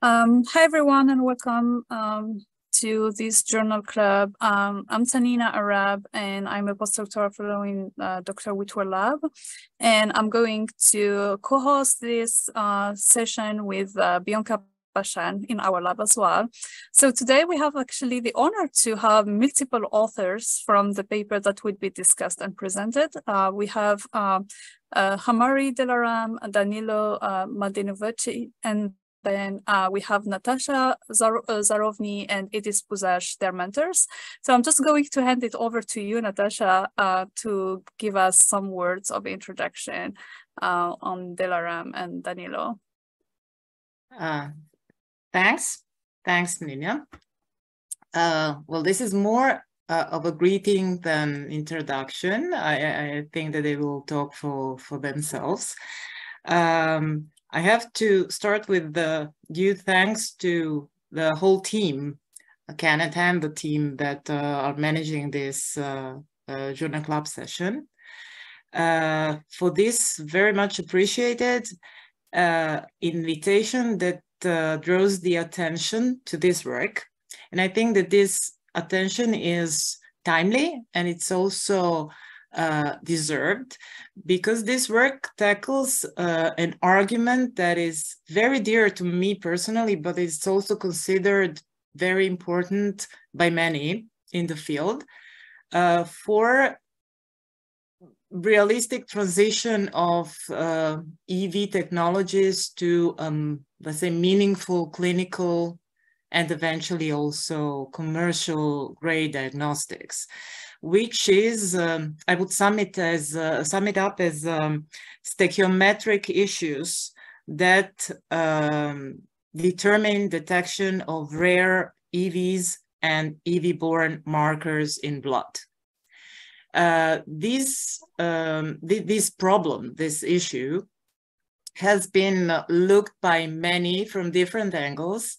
Um, hi, everyone, and welcome um, to this journal club. Um, I'm Tanina Arab, and I'm a postdoctoral fellow in uh, Dr. Witwer Lab. And I'm going to co-host this uh, session with uh, Bianca Pachane in our lab as well. So today we have actually the honor to have multiple authors from the paper that will be discussed and presented. Uh, we have uh, uh, Khamari Delaram, Danilo uh, and then uh, we have Natasha Zar uh, Zarovni and Edis Buzás, their mentors. So I'm just going to hand it over to you, Natasha, uh, to give us some words of introduction uh, on Delaram and Danilo. Uh, thanks. Thanks, Nina. Uh, well, this is more of a greeting than introduction. I, I, think that they will talk for, for themselves. Um, I have to start with the due thanks to the whole team, Kenneth and the team that uh, are managing this uh, uh, Journal Club session. Uh, for this very much appreciated uh, invitation that uh, draws the attention to this work. And I think that this attention is timely and it's also uh, deserved because this work tackles uh, an argument that is very dear to me personally, but it's also considered very important by many in the field uh, for realistic transition of uh, EV technologies to, um, let's say, meaningful clinical and eventually also commercial grade diagnostics which is, um, I would sum it as uh, sum it up as um, stoichiometric issues that um, determine detection of rare EVs and EV-borne markers in blood. Uh, this, um, th this problem, this issue, has been looked by many from different angles,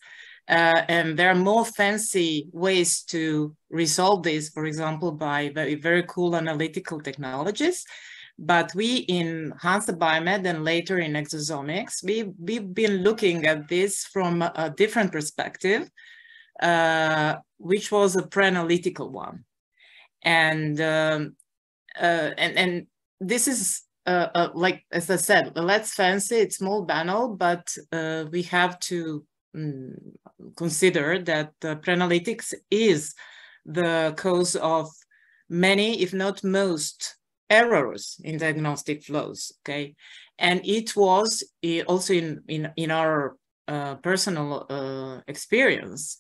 uh, and there are more fancy ways to resolve this, for example, by very, very cool analytical technologies. But we in Hansa Biomed and later in Exosomics, we, we've been looking at this from a different perspective, uh, which was a pre-analytical one. And, um, uh, and, and this is uh, uh, like as I said, let's fancy it's more banal, but uh, we have to Mm, consider that uh, pre-analytics is the cause of many, if not most, errors in diagnostic flows, okay? And it was also in, in, in our uh, personal uh, experience,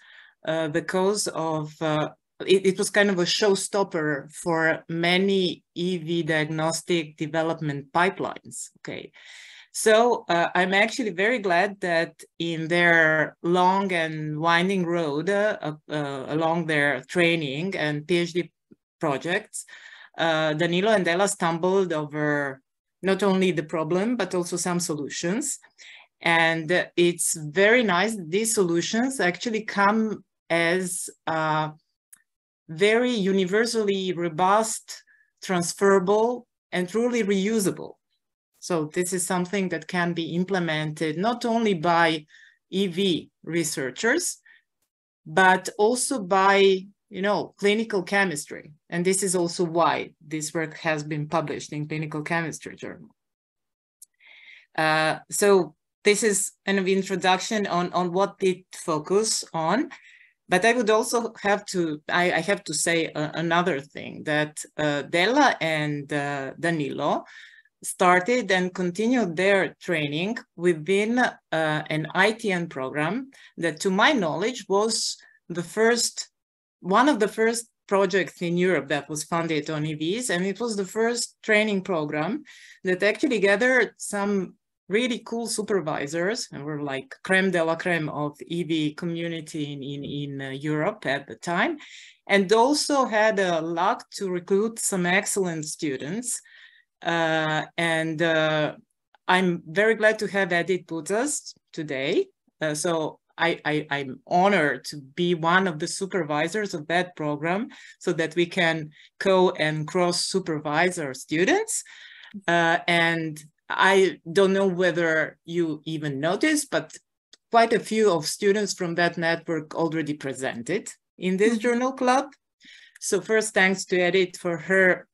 uh, the cause of, uh, it, it, was kind of a showstopper for many EV diagnostic development pipelines, okay? So uh, I'm actually very glad that in their long and winding road uh, uh, along their training and PhD projects, uh, Danilo and Ella stumbled over not only the problem, but also some solutions. And it's very nice. These solutions actually come as very universally robust, transferable, and truly reusable. So this is something that can be implemented not only by EV researchers, but also by you know, clinical chemistry. And this is also why this work has been published in Clinical Chemistry Journal. Uh, so this is an introduction on, on what it focus on. But I would also have to, I, I have to say uh, another thing that uh, Della and uh, Danilo started and continued their training within uh, an ITN program that, to my knowledge, was the first, one of the first projects in Europe that was funded on EVs. And it was the first training program that actually gathered some really cool supervisors and were like creme de la creme of EV community in, in, in uh, Europe at the time. And also had a luck to recruit some excellent students and uh, I'm very glad to have Edith with us today. Uh, so I, I, am honored to be one of the supervisors of that program so that we can co and cross supervise our students. Uh, and I don't know whether you even noticed, but quite a few of students from that network already presented in this mm-hmm. journal club. So first, thanks to Edith for her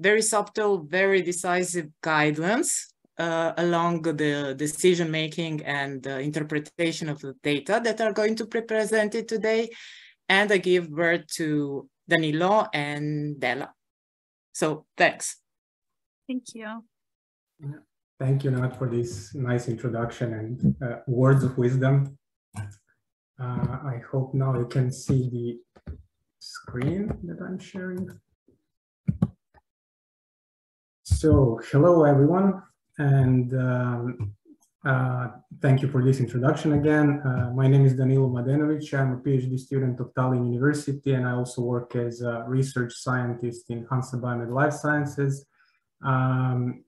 very subtle, very decisive guidelines uh, along the decision making and uh, interpretation of the data that are going to be presented today. And I give word to Danilo and Della. So thanks. Thank you. Thank you, Nat, for this nice introduction and uh, words of wisdom. Uh, I hope now you can see the screen that I'm sharing. So, hello everyone, and um, uh, thank you for this introduction again. Uh, my name is Danilo Mladenovic. I'm a PhD student of Tallinn University, and I also work as a research scientist in Hansa Biomed Life Sciences. Um,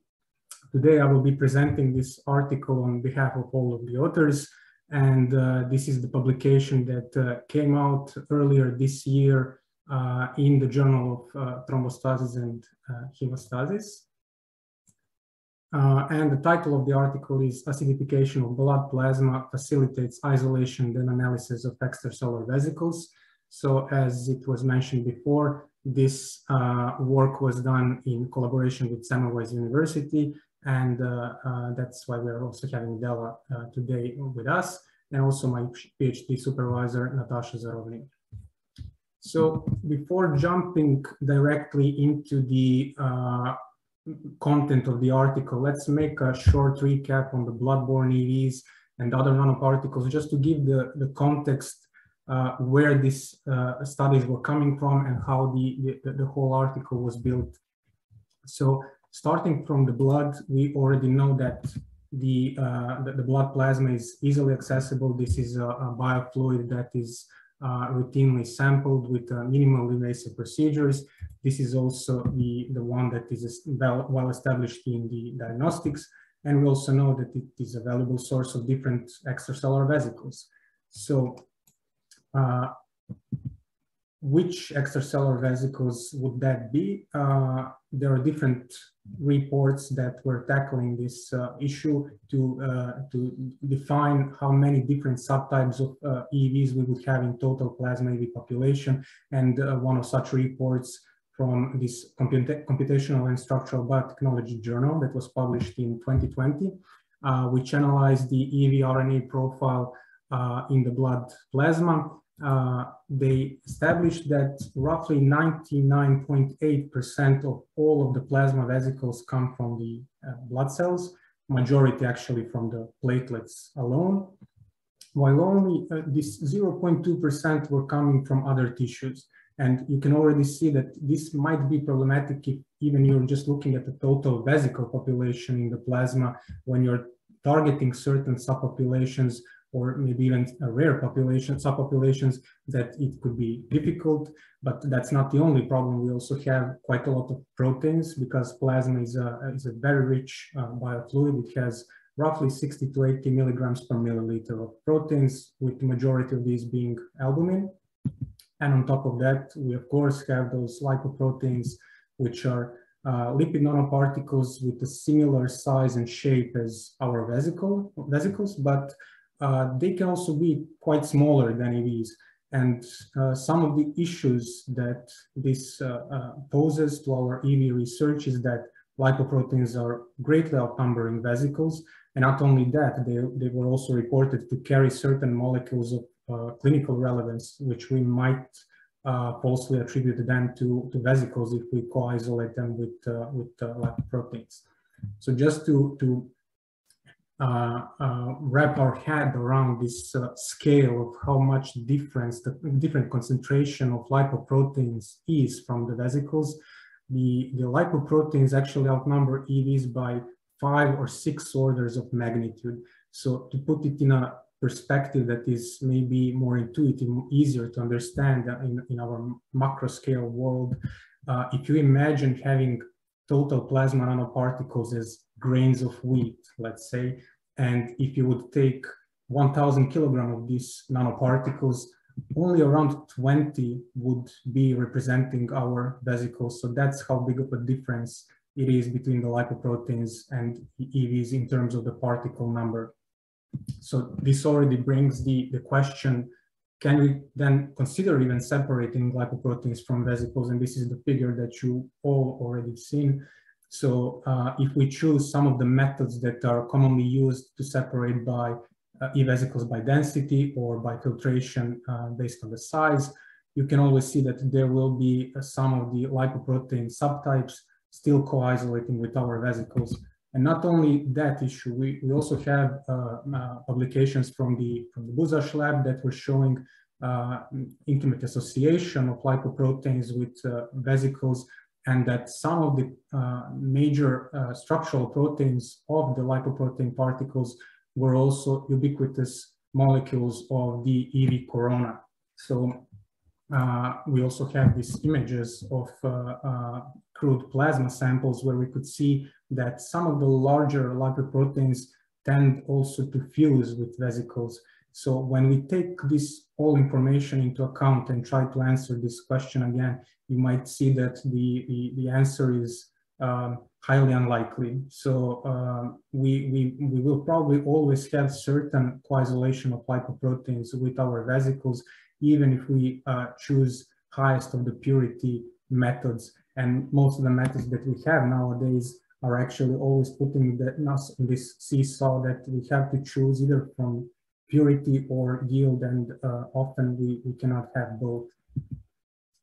Today I will be presenting this article on behalf of all of the authors and uh, this is the publication that uh, came out earlier this year uh, in the Journal of uh, Thrombosis and uh, Hemostasis. Uh, and the title of the article is Acidification of Blood Plasma Facilitates Isolation and Analysis of Extracellular Vesicles. So as it was mentioned before, this work was done in collaboration with Semmelweis University and uh, uh, that's why we're also having Della uh, today with us, and also my PhD supervisor, Natasha Zarovni. So before jumping directly into the content of the article, let's make a short recap on the bloodborne EVs and other nanoparticles, just to give the, the context uh, where these uh, studies were coming from and how the, the, the, whole article was built. So starting from the blood, we already know that the, uh, the, the, blood plasma is easily accessible. This is a, a biofluid that is uh, routinely sampled with uh, minimal invasive procedures. This is also the, the one that is well, well established in the diagnostics. And we also know that it is a valuable source of different extracellular vesicles. So uh, which extracellular vesicles would that be? Uh, there are different reports that were tackling this uh, issue to, uh, to define how many different subtypes of uh, EVs we would have in total plasma EV population. And uh, one of such reports from this Computational and Structural Biotechnology journal that was published in 2020, uh, which analyzed the EV RNA profile in the blood plasma uh, they established that roughly 99.8% of all of the plasma vesicles come from the uh, blood cells, majority actually from the platelets alone, while only uh, this 0.2% were coming from other tissues. And you can already see that this might be problematic if even you're just looking at the total vesicle population in the plasma when you're targeting certain subpopulations or maybe even a rare population, subpopulations, that it could be difficult, but that's not the only problem. We also have quite a lot of proteins because plasma is a, is a very rich uh, biofluid. It has roughly 60 to 80 milligrams per milliliter of proteins, with the majority of these being albumin. And on top of that, we of course have those lipoproteins, which are uh, lipid nanoparticles with a similar size and shape as our vesicle, vesicles, but they can also be quite smaller than EVs. And uh, some of the issues that this uh, uh poses to our EV research is that lipoproteins are greatly outnumbering vesicles. And not only that, they, they were also reported to carry certain molecules of uh, clinical relevance, which we might uh, falsely attribute them to, to vesicles if we co-isolate them with, with lipoproteins. So just to, to uh, uh, wrap our head around this uh, scale of how much difference, the different concentration of lipoproteins is from the vesicles. The, the lipoproteins actually outnumber EVs by five or six orders of magnitude. So to put it in a perspective that is maybe more intuitive, easier to understand in, in our macro scale world, uh, if you imagine having total plasma nanoparticles as grains of wheat, let's say, and if you would take 1000 kilogram of these nanoparticles, only around 20 would be representing our vesicles. So that's how big of a difference it is between the lipoproteins and EVs in terms of the particle number. So this already brings the, the question, can we then consider even separating lipoproteins from vesicles? And this is the figure that you all already seen. So uh, if we choose some of the methods that are commonly used to separate by uh, e-vesicles by density or by filtration uh, based on the size, you can always see that there will be uh, some of the lipoprotein subtypes still co-isolating with our vesicles. And not only that issue, we, we also have uh, uh, publications from the, from the Buzás lab that were showing intimate association of lipoproteins with vesicles and that some of the uh, major uh, structural proteins of the lipoprotein particles were also ubiquitous molecules of the EV corona. So we also have these images of crude plasma samples where we could see that some of the larger lipoproteins tend also to fuse with vesicles. So when we take this all information into account and try to answer this question again, you might see that the, the, the answer is um, highly unlikely. So uh, we, we, we will probably always have certain coisolation of lipoproteins with our vesicles, even if we uh, choose highest of the purity methods. And most of the methods that we have nowadays are actually always putting the, us in this seesaw that we have to choose either from purity or yield, and uh, often we, we cannot have both.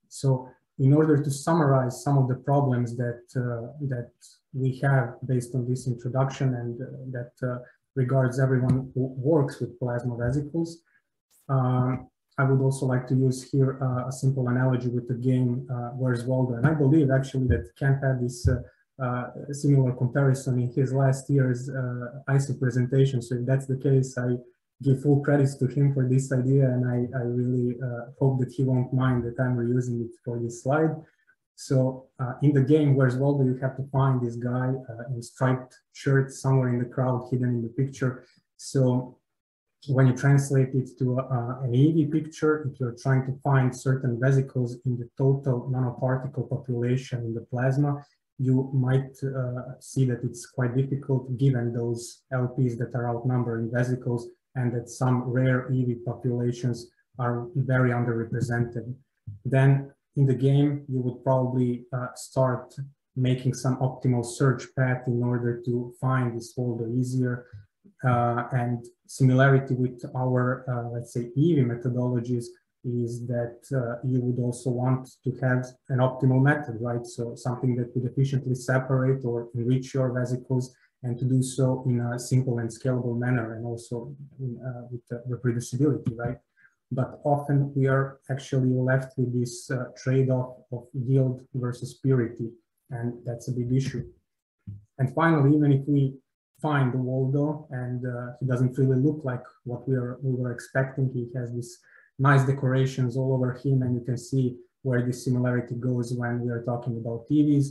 So in order to summarize some of the problems that, uh, that we have based on this introduction and uh, that uh, regards everyone who works with plasma vesicles, um, I would also like to use here uh, a simple analogy with the game uh, Where's Waldo? And I believe actually that Kent had this uh similar comparison in his last year's uh, ISEV presentation. So if that's the case, I give full credits to him for this idea and I, I really uh, hope that he won't mind that I'm reusing it for this slide. So in the game Where's Waldo, you have to find this guy in striped shirt somewhere in the crowd hidden in the picture. So when you translate it to uh, an EV picture, if you're trying to find certain vesicles in the total nanoparticle population in the plasma, you might uh, see that it's quite difficult given those LPs that are outnumbered in vesicles and that some rare EV populations are very underrepresented. Then in the game, you would probably uh, start making some optimal search path in order to find this Waldo easier uh, and similarity with our, uh, let's say, EV methodologies is that uh, you would also want to have an optimal method, right? So something that would efficiently separate or enrich your vesicles and to do so in a simple and scalable manner and also in, uh, with reproducibility, right? But often we are actually left with this uh, trade-off of yield versus purity, and that's a big issue. And finally, even if we find the Waldo, and uh, he doesn't really look like what we, are, we were expecting. He has these nice decorations all over him, and you can see where this similarity goes when we are talking about EVs.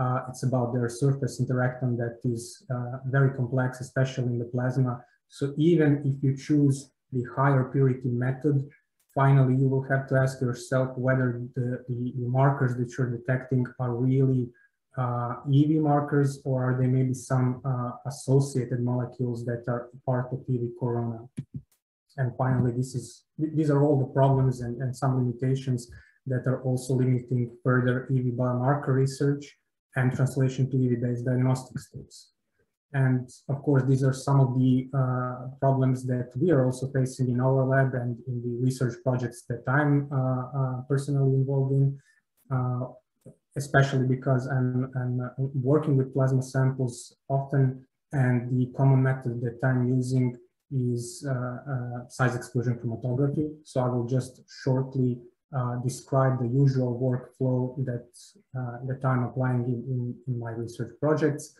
Uh, it's about their surface interactome that is uh, very complex, especially in the plasma. So even if you choose the higher purity method, finally you will have to ask yourself whether the, the, the markers that you're detecting are really uh, EV markers or are they maybe some uh, associated molecules that are part of EV corona? And finally, this is these are all the problems and, and some limitations that are also limiting further EV biomarker research and translation to EV-based diagnostic tools. And of course, these are some of the uh, problems that we are also facing in our lab and in the research projects that I'm uh, uh, personally involved in. Uh, especially because I'm, I'm uh, working with plasma samples often and the common method that I'm using is uh, size exclusion chromatography. So I will just shortly uh, describe the usual workflow that, uh, that I'm applying in, in, in my research projects.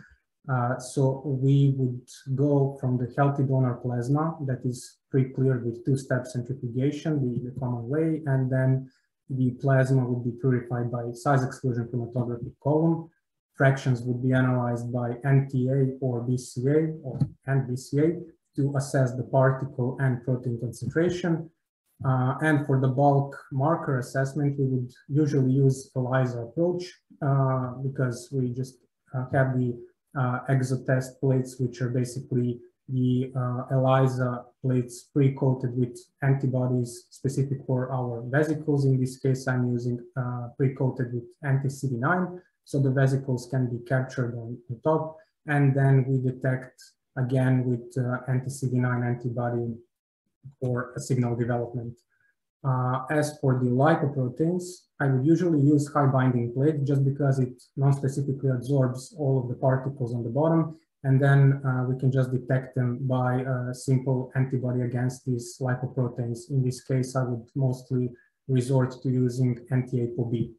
Uh, so we would go from the healthy donor plasma that is pre-cleared with two-step centrifugation, the, the common way, and then the plasma would be purified by size exclusion chromatography column. Fractions would be analyzed by NTA or BCA or and BCA to assess the particle and protein concentration. Uh, and for the bulk marker assessment, we would usually use ELISA approach uh, because we just uh, have the uh, exotest plates, which are basically the uh, ELISA plates pre-coated with antibodies specific for our vesicles. In this case, I'm using uh, pre-coated with anti-CD9. So the vesicles can be captured on the top. And then we detect again with uh, anti-CD9 antibody for a signal development. Uh, as for the lipoproteins, I would usually use high binding plate just because it non-specifically absorbs all of the particles on the bottom. And then uh, we can just detect them by a simple antibody against these lipoproteins. In this case, I would mostly resort to using anti-ApoB.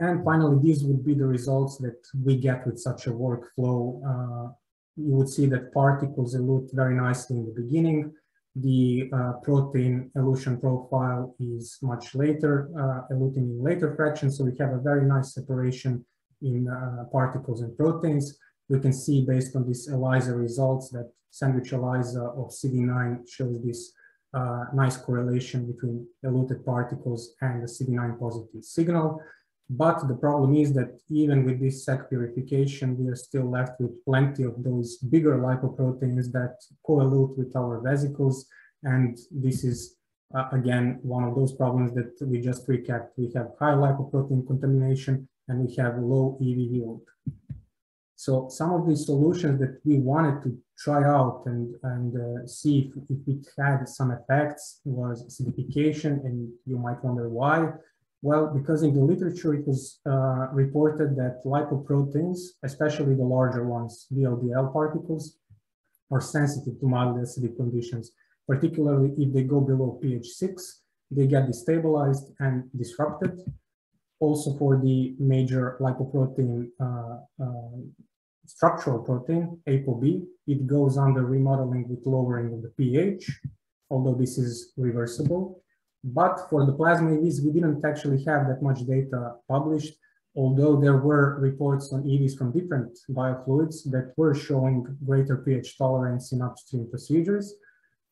And finally, these would be the results that we get with such a workflow. Uh, you would see that particles elute very nicely in the beginning. The uh, protein elution profile is much later, uh, eluting in later fractions. So we have a very nice separation in uh, particles and proteins. We can see based on these ELISA results that sandwich ELISA of CD9 shows this uh, nice correlation between eluted particles and the CD9 positive signal. But the problem is that even with this SEC purification, we are still left with plenty of those bigger lipoproteins that co-elute with our vesicles. And this is, uh, again, one of those problems that we just recapped. We have high lipoprotein contamination and we have low EV yield. So some of the solutions that we wanted to try out and, and uh, see if, if it had some effects was acidification, and you might wonder why. Well, because in the literature it was uh, reported that lipoproteins, especially the larger ones, VLDL particles, are sensitive to mild acidic conditions, particularly if they go below pH 6, they get destabilized and disrupted. Also for the major lipoprotein uh, uh, structural protein, ApoB, it goes under remodeling with lowering of the pH, although this is reversible. But for the plasma EVs, we didn't actually have that much data published, although there were reports on EVs from different biofluids that were showing greater pH tolerance in upstream procedures.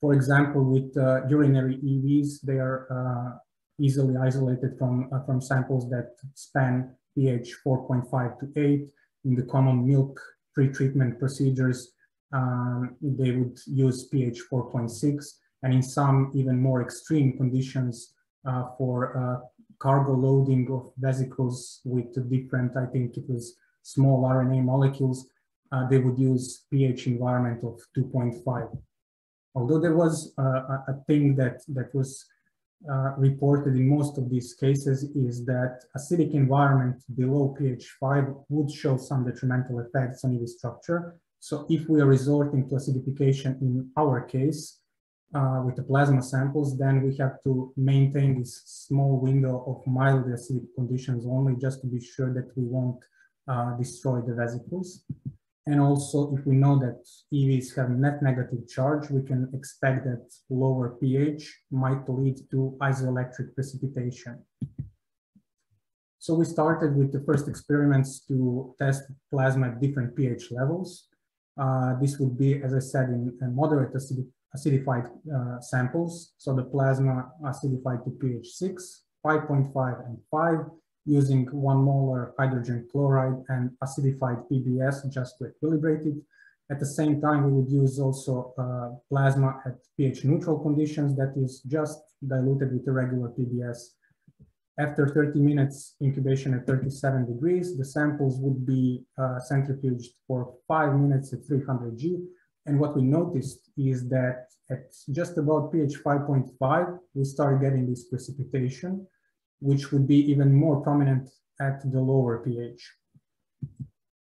For example, with uh, urinary EVs, they are uh, easily isolated from, uh, from samples that span pH 4.5 to 8. In the common milk pretreatment procedures, um, they would use pH 4.6 and in some even more extreme conditions uh, for uh, cargo loading of vesicles with different, I think it was small RNA molecules, uh, they would use pH environment of 2.5. Although there was uh, a thing that, that was uh, reported in most of these cases is that acidic environment below pH 5 would show some detrimental effects on EV structure. So if we are resorting to acidification in our case, uh, with the plasma samples, then we have to maintain this small window of mild acidic conditions only just to be sure that we won't uh, destroy the vesicles. And also, if we know that EVs have net negative charge, we can expect that lower pH might lead to isoelectric precipitation. So we started with the first experiments to test plasma at different pH levels. Uh, this would be, as I said, in a moderate acidic acidified uh, samples. So the plasma acidified to pH 6, 5.5 and 5 using one molar hydrogen chloride and acidified PBS just to equilibrate it. At the same time, we would use also uh, plasma at pH neutral conditions that is just diluted with regular PBS. After 30 minutes incubation at 37 degrees, the samples would be uh, centrifuged for five minutes at 300 G and what we noticed is that at just about pH 5.5, we start getting this precipitation, which would be even more prominent at the lower pH.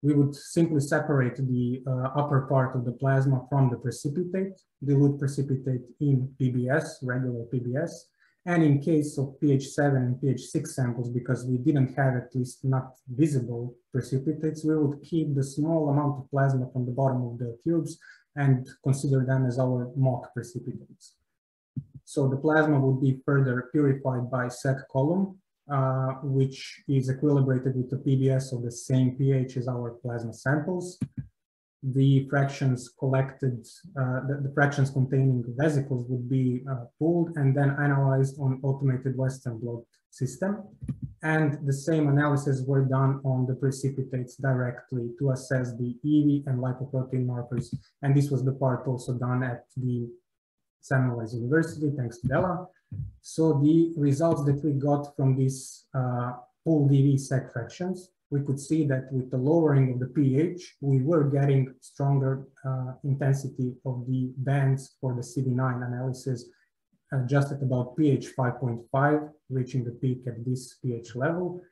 We would simply separate the uh, upper part of the plasma from the precipitate, dilute precipitate in PBS, regular PBS, and in case of pH 7 and pH 6 samples, because we didn't have at least not visible precipitates, we would keep the small amount of plasma from the bottom of the tubes and consider them as our mock precipitates. So the plasma would be further purified by SEC column, uh, which is equilibrated with the PBS of the same pH as our plasma samples. The fractions collected, uh, the, the, fractions containing vesicles would be uh, and then analyzed on automated Western blot system. And the same analysis were done on the precipitates directly to assess the EV and lipoprotein markers. And this was the part also done at the Semmelweis University, thanks to Della. So the results that we got from these uh, EV sec fractions, we could see that with the lowering of the pH, we were getting stronger uh, intensity of the bands for the CD9 analysis just at about pH 5.5, reaching the peak at this pH level.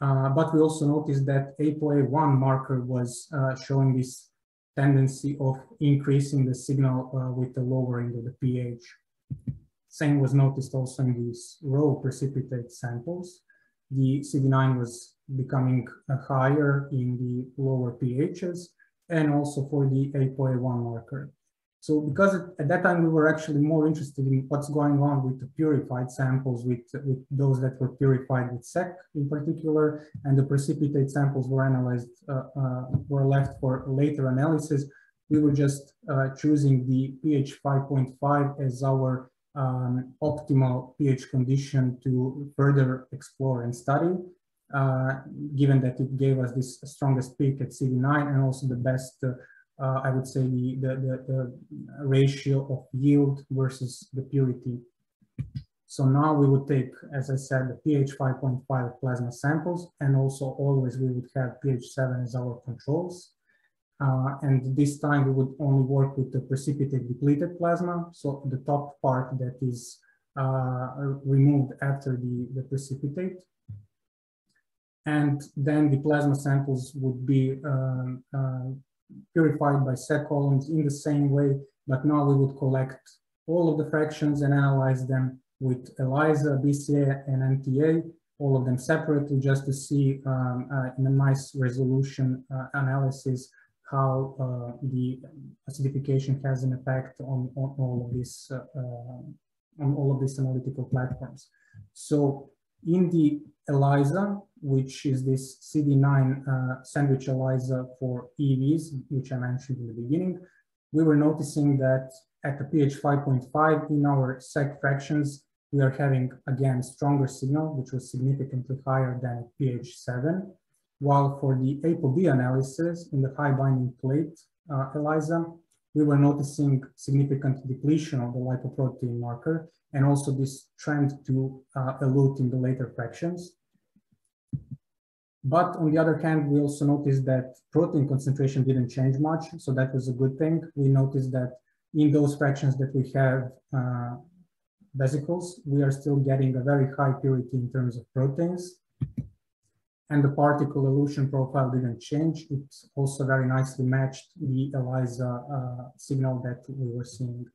Uh, but we also noticed that ApoA1 marker was uh, showing this tendency of increasing the signal uh, with the lowering of the pH. Same was noticed also in these raw precipitate samples. The CD9 was becoming uh, higher in the lower pHs and also for the ApoA1 marker. So because at that time we were actually more interested in what's going on with the purified samples, with, with those that were purified with SEC in particular, and the precipitate samples were analyzed, uh, uh, were left for later analysis. We were just uh, choosing the pH 5.5 as our um, optimal pH condition to further explore and study, uh, given that it gave us this strongest peak at CD9 and also the best uh, I would say the, the, the, the, ratio of yield versus the purity. So now we would take, as I said, the pH 5.5 plasma samples, and also always we would have pH 7 as our controls. Uh, and this time we would only work with the precipitate depleted plasma. So the top part that is uh, removed after the, the precipitate. And then the plasma samples would be um, uh, purified by SEC columns in the same way, but now we would collect all of the fractions and analyze them with ELISA, BCA, and NTA, all of them separately just to see um, uh, in a nice resolution uh, analysis how uh, the acidification has an effect on, on all of this uh, uh, on all of these analytical platforms. So in the ELISA, which is this CD9 uh, sandwich ELISA for EVs, which I mentioned in the beginning, we were noticing that at the pH 5.5 in our sec fractions, we are having again stronger signal, which was significantly higher than pH 7. While for the ApoB analysis in the high binding plate uh, ELISA, we were noticing significant depletion of the lipoprotein marker and also this trend to uh, elute in the later fractions. But on the other hand, we also noticed that protein concentration didn't change much. So that was a good thing. We noticed that in those fractions that we have uh, vesicles, we are still getting a very high purity in terms of proteins. And the particle elution profile didn't change. It also very nicely matched the ELISA uh, signal that we were seeing.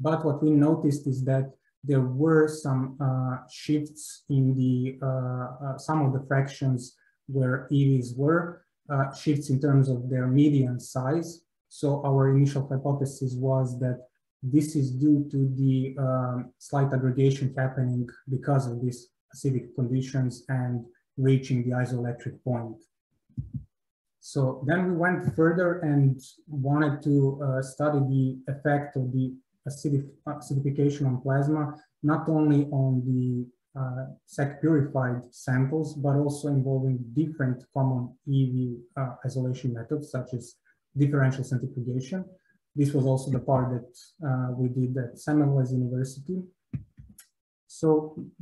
But what we noticed is that there were some uh, shifts in the uh, uh, some of the fractions where EVs were, uh, shifts in terms of their median size. So our initial hypothesis was that this is due to the um, slight aggregation happening because of these acidic conditions and reaching the isoelectric point. So then we went further and wanted to uh, study the effect of the acidification on plasma, not only on the uh, SEC purified samples, but also involving different common EV uh, isolation methods, such as differential centrifugation. This was also the part that uh, we did at Semmelweis University. So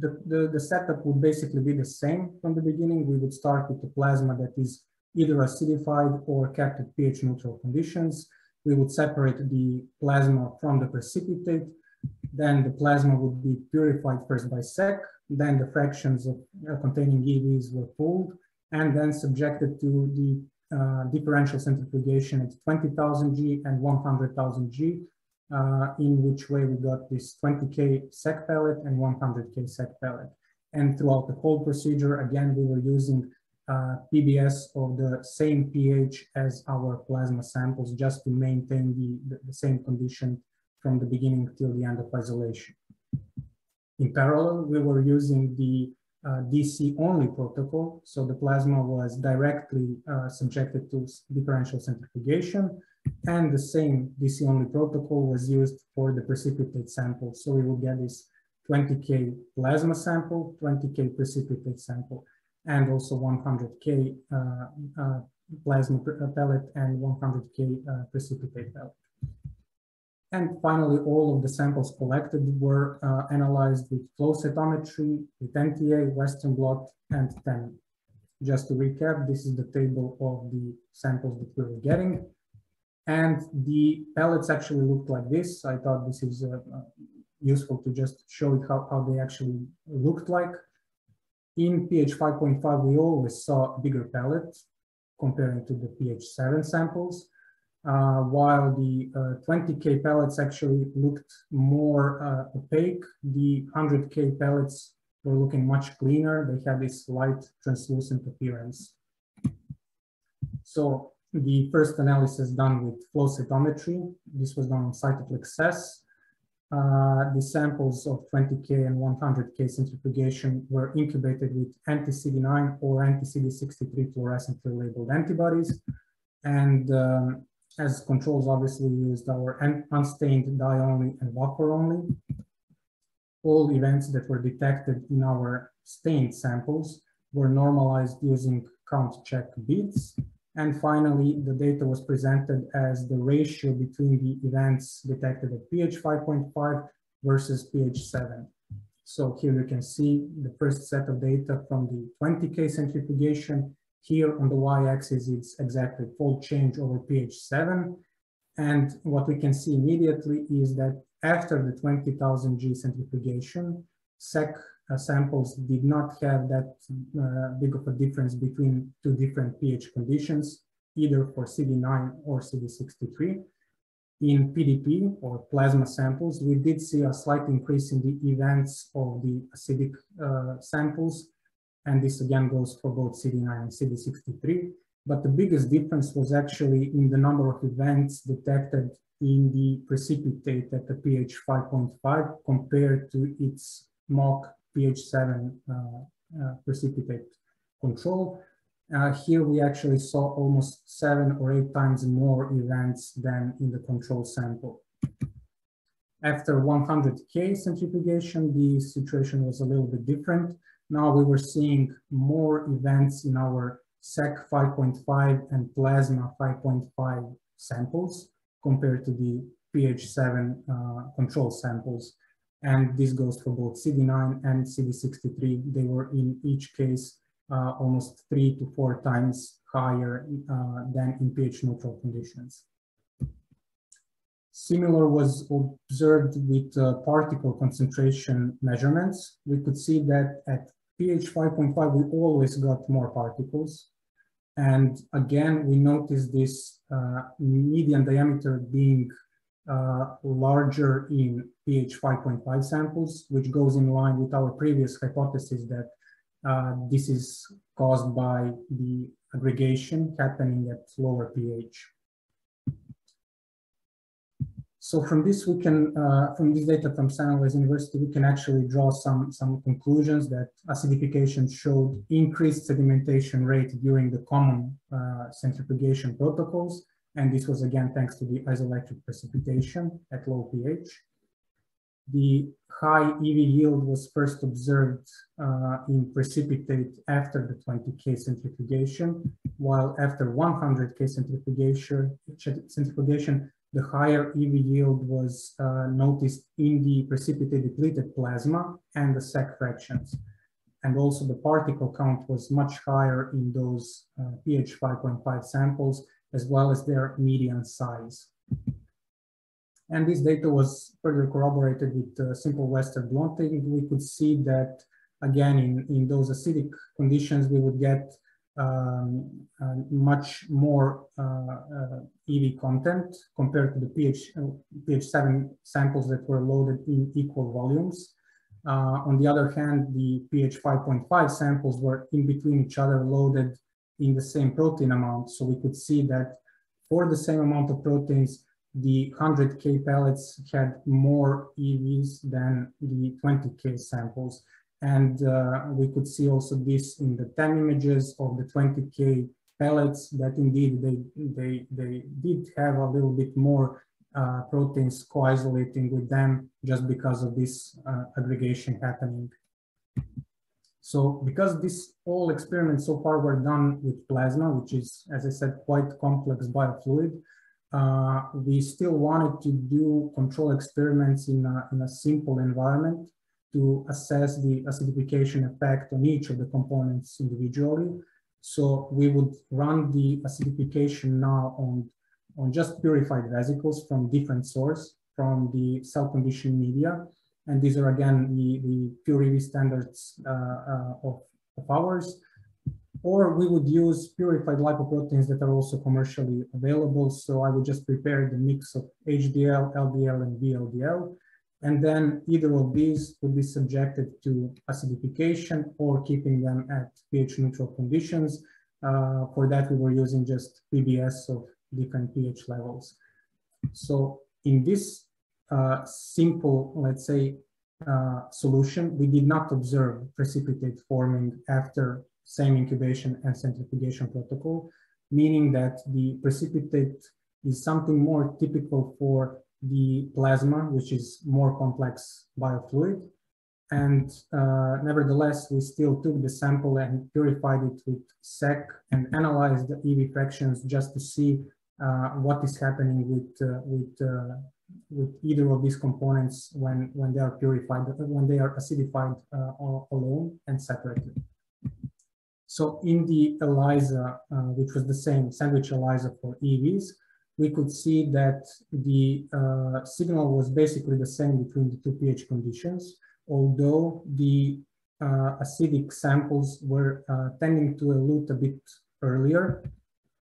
the, the, the, setup would basically be the same from the beginning. We would start with the plasma that is either acidified or kept at pH neutral conditions we would separate the plasma from the precipitate. Then the plasma would be purified first by SEC. Then the fractions of, uh, containing EVs were pulled and then subjected to the uh, differential centrifugation at 20,000 G and 100,000 G, uh, in which way we got this 20K SEC pellet and 100K SEC pellet. And throughout the whole procedure, again, we were using uh, PBS of the same pH as our plasma samples just to maintain the, the, same condition from the beginning till the end of isolation. In parallel, we were using the uh, DC only protocol. So the plasma was directly uh, subjected to differential centrifugation and the same DC only protocol was used for the precipitate sample. So we will get this 20K plasma sample, 20K precipitate sample. and also 100K uh, uh, plasma pellet and 100K uh, precipitate pellet. And finally, all of the samples collected were uh, analyzed with flow cytometry, with NTA, Western blot, and TEM. Just to recap, this is the table of the samples that we were getting. And the pellets actually looked like this. I thought this is uh, uh useful to just show it how, how they actually looked like. In pH 5.5, we always saw bigger pellet comparing to the pH 7 samples, uh, while the uh, 20K pellets actually looked more uh, opaque. The 100K pellets were looking much cleaner. They had this light translucent appearance. So the first analysis done with flow cytometry, this was done on CytoFLEX S. Uh, the samples of 20K and 100K centrifugation were incubated with anti-CD9 or anti-CD63 fluorescently labeled antibodies. And um, as controls, obviously used our unstained dye only and vapor only. All events that were detected in our stained samples were normalized using count check beads and finally, the data was presented as the ratio between the events detected at pH 5.5 versus pH 7. So here you can see the first set of data from the 20K centrifugation. Here on the y-axis, it's exactly fold change over pH 7. And what we can see immediately is that after the 20,000 G centrifugation, SEC samples did not have that uh, big of a difference between two different pH conditions, either for CD9 or CD63. In PDP or plasma samples, we did see a slight increase in the events of the acidic uh, samples. And this again goes for both CD9 and CD63. But the biggest difference was actually in the number of events detected in the precipitate at the pH 5.5 compared to its mock pH 7 uh, uh, precipitate control. Uh, here we actually saw almost seven or eight times more events than in the control sample. After 100K centrifugation, the situation was a little bit different. Now we were seeing more events in our SEC 5.5 and plasma 5.5 samples compared to the pH 7 uh, control samples. And this goes for both CD9 and CD63. They were in each case uh, almost three to four times higher uh, than in pH neutral conditions. Similar was observed with uh, particle concentration measurements. We could see that at pH 5.5, we always got more particles. And again, we noticed this uh, median diameter being uh, larger in pH 5.5 samples, which goes in line with our previous hypothesis that uh, this is caused by the aggregation happening at lower pH. So from this, we can, uh, from this data from Semmelweis University, we can actually draw some, some conclusions that acidification showed increased sedimentation rate during the common uh, centrifugation protocols. And this was again, thanks to the isoelectric precipitation at low pH. The high EV yield was first observed uh, in precipitate after the 20K centrifugation, while after 100K centrifugation, centrifugation the higher EV yield was uh, noticed in the precipitate depleted plasma and the SEC fractions. And also the particle count was much higher in those uh, pH 5.5 samples, as well as their median size. And this data was further corroborated with uh, simple Western blotting. We could see that, again, in, in those acidic conditions, we would get um, uh, much more uh, uh EV content compared to the pH, pH 7 samples that were loaded in equal volumes. Uh, on the other hand, the pH 5.5 samples were in between each other loaded in the same protein amount. So we could see that for the same amount of proteins, the 100K pellets had more EVs than the 20K samples. And uh, we could see also this in the TEM images of the 20K pellets that indeed they, they, they did have a little bit more uh, proteins co-isolating with them just because of this uh, aggregation happening. So because this all experiments so far were done with plasma, which is, as I said, quite complex biofluid, uh, we still wanted to do control experiments in a, in a simple environment to assess the acidification effect on each of the components individually. So we would run the acidification now on, on just purified vesicles from different source, from the cell conditioned media. And these are again the, the pure EV standards uh, uh, of, of ours. Or we would use purified lipoproteins that are also commercially available. So I would just prepare the mix of HDL, LDL, and VLDL. And then either of these would be subjected to acidification or keeping them at pH neutral conditions. Uh, for that, we were using just PBS of different pH levels. So in this simple, let's say, uh, solution, we did not observe precipitate forming after same incubation and centrifugation protocol, meaning that the precipitate is something more typical for the plasma, which is more complex biofluid. And uh, nevertheless, we still took the sample and purified it with SEC and analyzed the EV fractions just to see uh, what is happening with, uh, with uh, with either of these components when, when they are purified, when they are acidified uh, alone and separately. So in the ELISA, uh, which was the same sandwich ELISA for EVs, we could see that the uh, signal was basically the same between the two pH conditions, although the uh, acidic samples were uh, tending to elute a bit earlier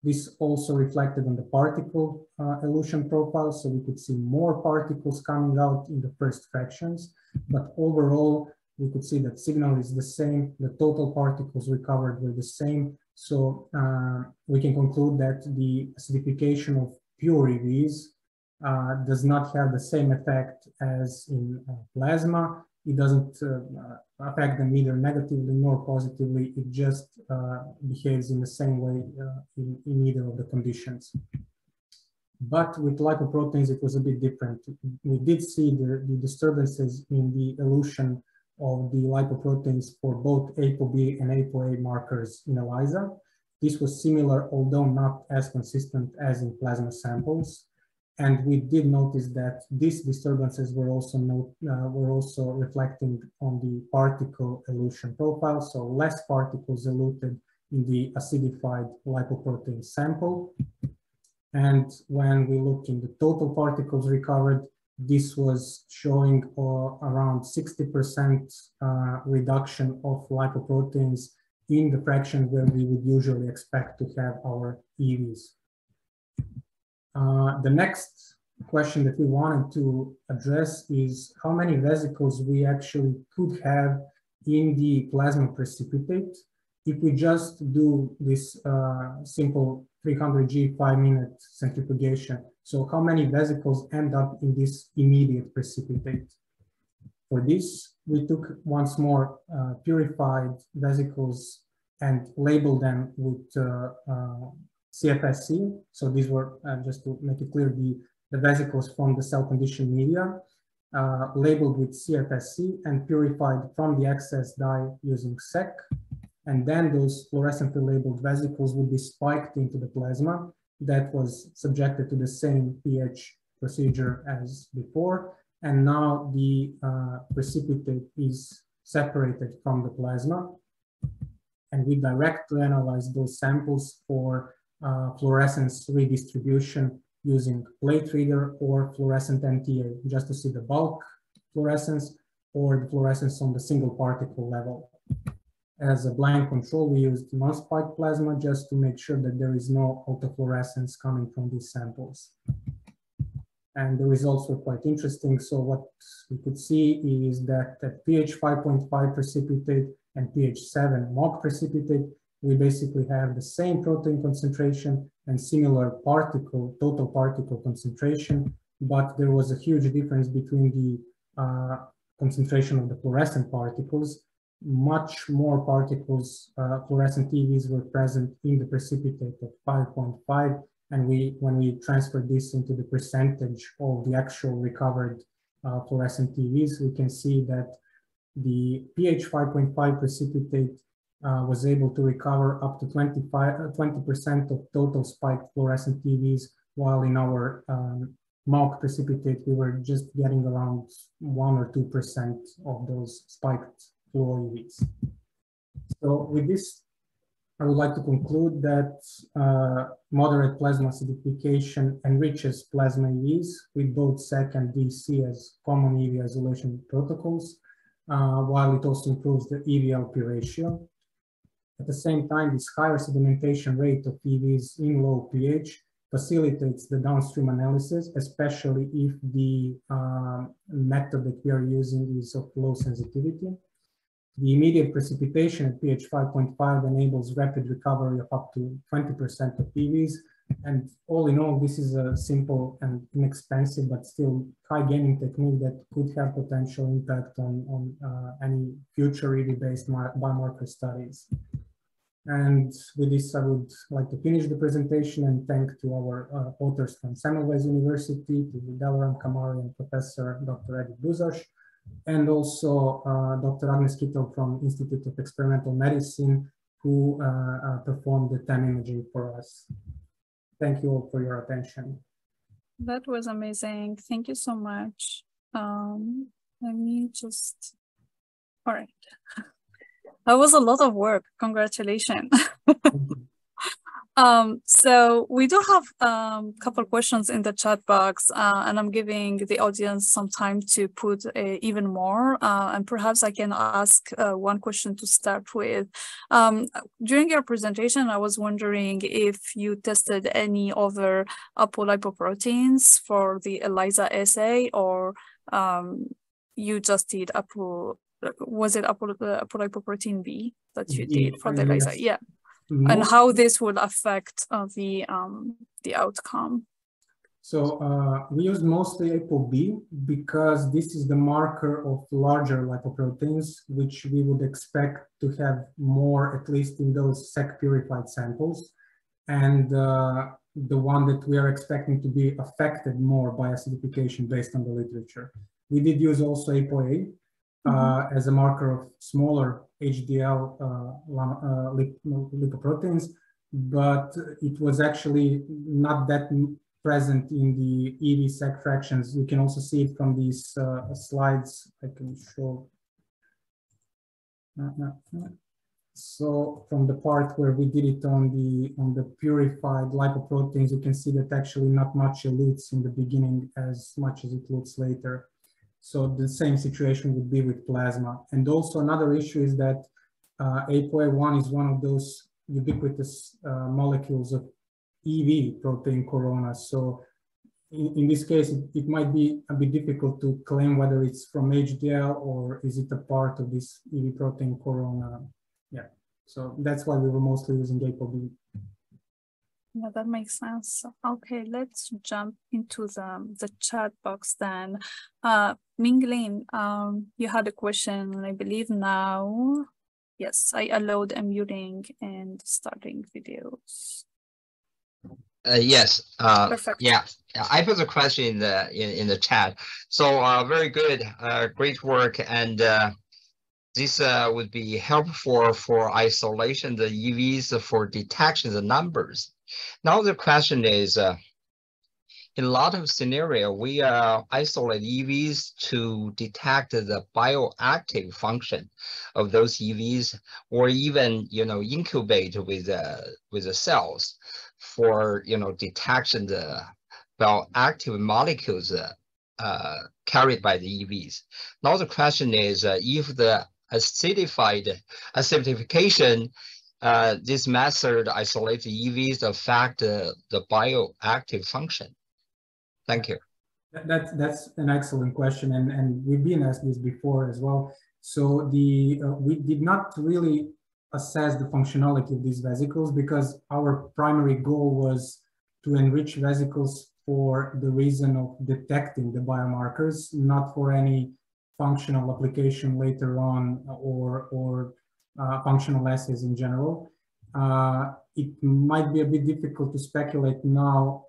this also reflected on the particle uh, elution profile, so we could see more particles coming out in the first fractions, but overall, we could see that signal is the same, the total particles recovered were the same, so uh, we can conclude that the acidification of pure EVs uh, does not have the same effect as in uh, plasma, it doesn't uh, affect them either negatively nor positively. It just uh, behaves in the same way uh, in, in either of the conditions. But with lipoproteins, it was a bit different. We did see the, the disturbances in the elution of the lipoproteins for both ApoB and ApoA markers in ELISA. This was similar, although not as consistent as in plasma samples. And we did notice that these disturbances were also note, uh, were also reflecting on the particle elution profile. So less particles eluted in the acidified lipoprotein sample. And when we looked in the total particles recovered, this was showing uh, around 60% uh, reduction of lipoproteins in the fraction where we would usually expect to have our EVs. Uh, the next question that we wanted to address is how many vesicles we actually could have in the plasma precipitate if we just do this uh, simple 300G five minute centrifugation. So how many vesicles end up in this immediate precipitate? For this, we took once more uh, purified vesicles and labeled them with uh, uh CFSE. So these were, uh, just to make it clear, the, the vesicles from the cell conditioned media uh, labeled with CFSE and purified from the excess dye using SEC. And then those fluorescently labeled vesicles would be spiked into the plasma that was subjected to the same pH procedure as before. And now the uh, precipitate is separated from the plasma. And we directly analyze those samples for Uh, fluorescence redistribution using plate reader or fluorescent NTA, just to see the bulk fluorescence or the fluorescence on the single particle level. As a blind control, we used non-spike plasma just to make sure that there is no autofluorescence coming from these samples. And the results were quite interesting. So what we could see is that at pH 5.5 precipitate and pH 7 mock precipitate, we basically have the same protein concentration and similar particle, total particle concentration, but there was a huge difference between the uh, concentration of the fluorescent particles. Much more particles, uh, fluorescent EVs were present in the precipitate of 5.5. And we, when we transfer this into the percentage of the actual recovered uh, fluorescent EVs, we can see that the pH 5.5 precipitate uh, was able to recover up to 25, 20% uh, of total spiked fluorescent EVs, while in our um, mock precipitate, we were just getting around 1 or 2% of those spiked fluo EVs. So with this, I would like to conclude that uh, moderate plasma acidification enriches plasma EVs with both SEC and DC as common EV isolation protocols, uh, while it also improves the EV-LP ratio. At the same time, this higher sedimentation rate of EVs in low pH facilitates the downstream analysis, especially if the uh, method that we are using is of low sensitivity. The immediate precipitation at pH 5.5 enables rapid recovery of up to 20% of EVs. And all in all, this is a simple and inexpensive, but still high gaining technique that could have potential impact on, on uh, any future EV-based biomarker studies. And with this, I would like to finish the presentation and thank to our uh, authors from Semmelweis University, to Delaram Khamari and Professor Dr. Edith Buzás, and also uh, Dr. Agnes Kittel from Institute of Experimental Medicine, who uh, uh, performed the TEM imaging for us. Thank you all for your attention. That was amazing. Thank you so much. Um, let me just, all right. That was a lot of work. Congratulations. um, so we do have a um, couple questions in the chat box, uh, and I'm giving the audience some time to put uh, even more. Uh, and perhaps I can ask uh, one question to start with. Um, during your presentation, I was wondering if you tested any other apolipoproteins for the ELISA assay, or um, you just did apo was it apolipoprotein B that you did for the ELISA? Yeah. Most and how this would affect uh, the um, the outcome. So uh, we use mostly ApoB because this is the marker of larger lipoproteins, which we would expect to have more, at least in those SEC purified samples. And uh, the one that we are expecting to be affected more by acidification based on the literature. We did use also ApoA, uh, as a marker of smaller HDL uh, uh, lipoproteins, but it was actually not that present in the EV sec fractions. You can also see it from these uh, slides. I can show. So from the part where we did it on the on the purified lipoproteins, you can see that actually not much elutes in the beginning as much as it looks later. So the same situation would be with plasma. And also another issue is that uh, ApoA1 is one of those ubiquitous uh, molecules of EV protein corona. So in, in this case, it, it, might be a bit difficult to claim whether it's from HDL or is it a part of this EV protein corona. Yeah, so that's why we were mostly using ApoB. Yeah, that makes sense. Okay, let's jump into the, the chat box then. Uh, Minglin, um, you had a question, I believe now. Yes, I allowed unmuting and starting videos. Uh, yes. Uh, Perfect. Yeah, I put the question in the in, in the chat. So uh, very good, uh, great work, and uh, this uh, would be helpful for isolation the EVs for detection the numbers. Now the question is, uh, in a lot of scenario, we uh, isolate EVs to detect the bioactive function of those EVs, or even you know incubate with uh, with the cells for you know detection the bioactive molecules uh, uh, carried by the EVs. Now the question is uh, if the acidified acidification uh, this method isolates the EVs affect uh, the bioactive function? Thank you. That's that's an excellent question, and and we've been asked this before as well. So the uh, we did not really assess the functionality of these vesicles because our primary goal was to enrich vesicles for the reason of detecting the biomarkers, not for any functional application later on or or uh, functional assays in general. Uh, it might be a bit difficult to speculate now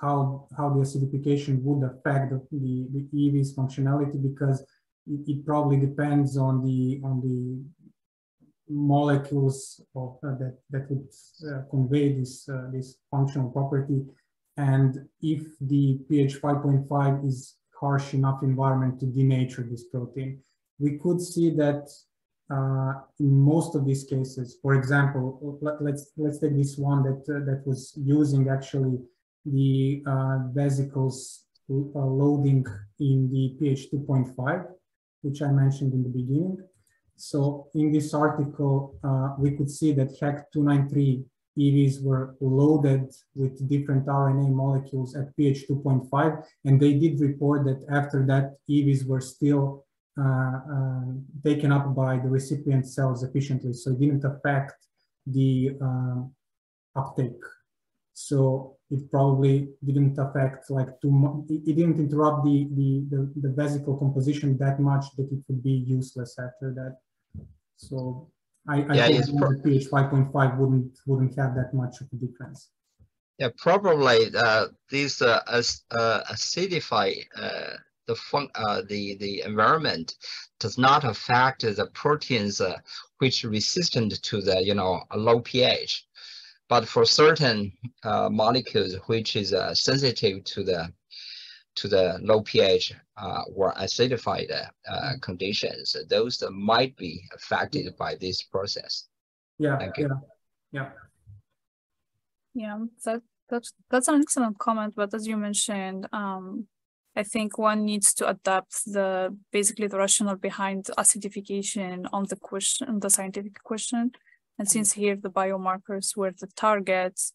how, how the acidification would affect the, the, the EV's functionality because it, it, probably depends on the on the molecules of, uh, that that would uh, convey this uh, this functional property, and if the pH 5.5 is harsh enough environment to denature this protein, we could see that uh, in most of these cases. For example, let, us let's, let's take this one that uh, that was using actually the uh, vesicles uh, loading in the pH 2.5, which I mentioned in the beginning. So in this article, uh, we could see that HEK 293 EVs were loaded with different RNA molecules at pH 2.5, and they did report that after that, EVs were still uh, uh, taken up by the recipient cells efficiently, so it didn't affect the um, uptake. So it probably didn't affect like too much, it didn't interrupt the, the, the, the vesicle composition that much that it would be useless after that. So I, I yeah, think the pH 5.5 wouldn't wouldn't have that much of a difference. Yeah, probably uh, these uh, uh, acidify uh, the fun uh, the the environment does not affect the proteins uh, which resistant to the you know a low pH, but for certain uh, molecules which is uh, sensitive to the to the low pH uh, or acidified uh, mm-hmm. conditions, those might be affected by this process. Yeah, Thank you. yeah, yeah. Yeah, that, that's, that's an excellent comment, but as you mentioned, um, I think one needs to adapt the basically the rationale behind acidification on the question, the scientific question. And mm-hmm. since here the biomarkers were the targets,